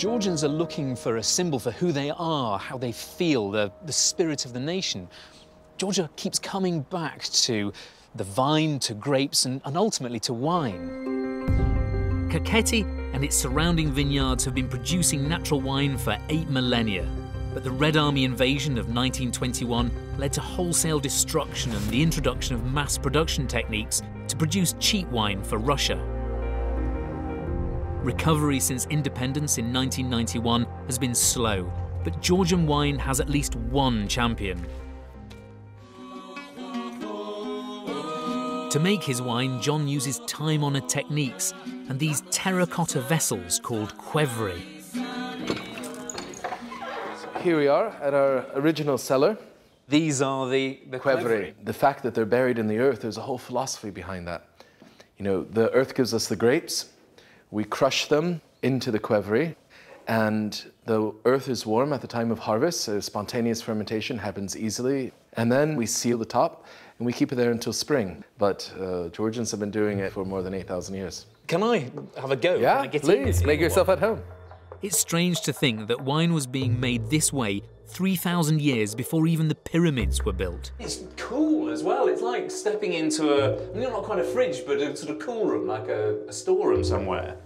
Georgians are looking for a symbol for who they are, how they feel, the, the spirit of the nation. Georgia keeps coming back to the vine, to grapes, and, and ultimately to wine. Kakheti and its surrounding vineyards have been producing natural wine for eight millennia. But the Red Army invasion of 1921 led to wholesale destruction and the introduction of mass production techniques to produce cheap wine for Russia. Recovery since independence in 1991 has been slow, but Georgian wine has at least one champion. To make his wine, John uses time honoured techniques and these terracotta vessels called qvevri. Here we are at our original cellar. These are the, the qvevri. The fact that they're buried in the earth, there's a whole philosophy behind that. You know, the earth gives us the grapes, we crush them into the qvevri, and the earth is warm at the time of harvest, so spontaneous fermentation happens easily. And then we seal the top, and we keep it there until spring. But uh, Georgians have been doing it for more than 8,000 years. Can I have a go? Yeah, please, make yourself at home. It's strange to think that wine was being made this way 3,000 years before even the pyramids were built. It's cool as well. It's like stepping into a, not quite a fridge, but a sort of cool room, like a, a storeroom somewhere.